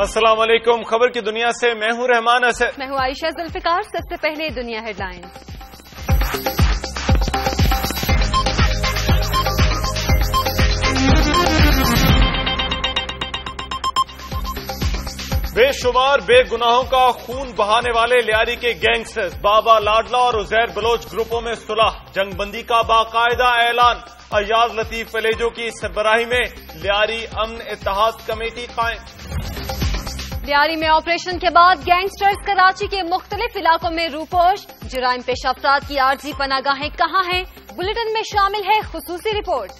अस्सलाम वालेकुम खबर की दुनिया से मैं हूँ रहमान असद मैं हूँ आयशा जुल्फिकार सबसे पहले दुनिया हेडलाइंस बेशुमार बेगुनाहों का खून बहाने वाले लियारी के गैंगस्टर्स बाबा लाडला और उजैर बलोच ग्रुपों में सुलह जंगबंदी का बाकायदा ऐलान। अयाज लतीफ फलेजो की सरबराही में लियारी अमन इतिहाद कमेटी कायम। लियारी में ऑपरेशन के बाद गैंगस्टर्स कराची के मुख्तलिफ़ इलाकों में रूपोश जुराइम पेश अफराद की आरजी पनागाहें कहाँ हैं? बुलेटिन में शामिल है खसूसी रिपोर्ट।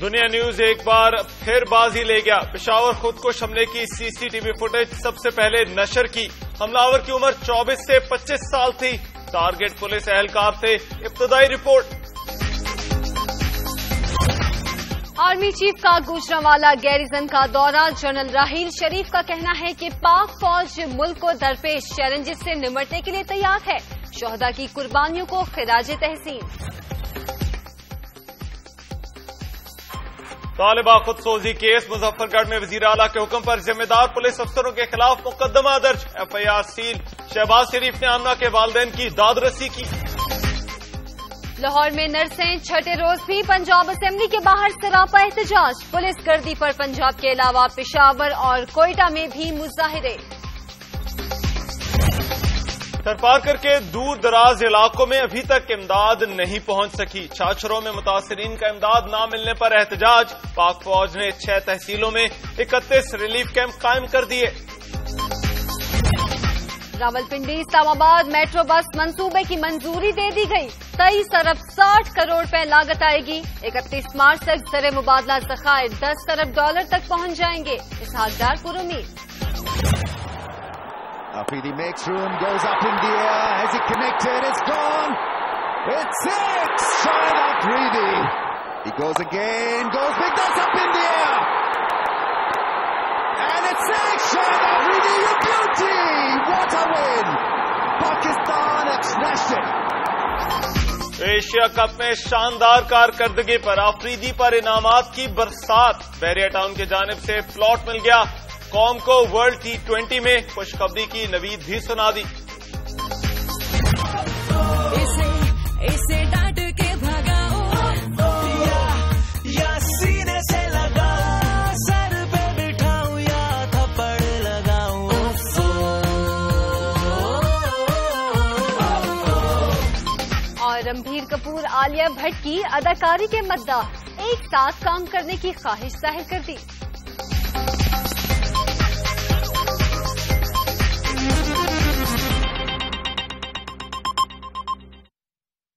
दुनिया न्यूज़ एक बार फिर बाजी ले गया। पिशावर खुद को हमले की सीसीटीवी फुटेज सबसे पहले नशर की। हमलावर की उम्र 24 से 25 साल थी। टारगेट पुलिस एहलकार से इब्तदाई रिपोर्ट। आर्मी चीफ का गुजरावाला गैरिजन का दौरा। जनरल राहील शरीफ का कहना है कि पाक फौज मुल्क को दरपेश चैलेंजेस से निमटने के लिए तैयार है। शोहदा की कुर्बानियों को खिराज तहसीन। तालिबा खुदसोजी केस मुजफ्फरगढ़ में वज़ीर अला के हुक्म पर जिम्मेदार पुलिस अफसरों के खिलाफ मुकदमा दर्ज। F I R seal. Shahbaz Sharif ने आमना के वालदेन की दादरसी की। लाहौर में नर्सें छठे रोज भी पंजाब असेंबली के बाहर सरापा एहतजाज। पुलिस गर्दी पर पंजाब के अलावा पिशावर और कोयटा में भी मुजाहिरे। थरपारकर के दूर दराज इलाकों में अभी तक इमदाद नहीं पहुँच सकी। छाछरों में मुतासरीन का इमदाद न मिलने पर एहतजाज। पाक फौज ने छह तहसीलों में इकतीस रिलीफ कैंप कायम कर दिए। रावलपिंडी, इस्लामाबाद मेट्रो बस मंसूबे की मंजूरी दे दी गई। तेईस अरब साठ करोड़ रुपए लागत आएगी। इकतीस मार्च तक जर मुबादला जखायर दस अरब डॉलर तक पहुँच जाएँगे। इसहाकदार पुर उम्मीद Afridi makes room, goes up in the air. Has it connected? It's gone. It's six. Shahid Afridi. He goes again, goes big, that's up in the air. And it's six. Shahid Afridi, you beauty. What a win. Pakistan have snatched it. Asia cup में शानदार कारकर्दगी पर आफरीदी पर इनामात की बरसात Bairiya town की जानब से प्लॉट मिल गया कौम को वर्ल्ड टी ट्वेंटी में खुशखबरी की नवीद भी सुना दी। इसे इसे के भगाओ। या, या सीने से लगाओ सर पे बिठाऊं या थप्पड़ लगाऊँ। और रणबीर कपूर आलिया भट्ट की अदाकारी के मद्दा एक साथ काम करने की ख्वाहिश ज़ाहिर कर दी।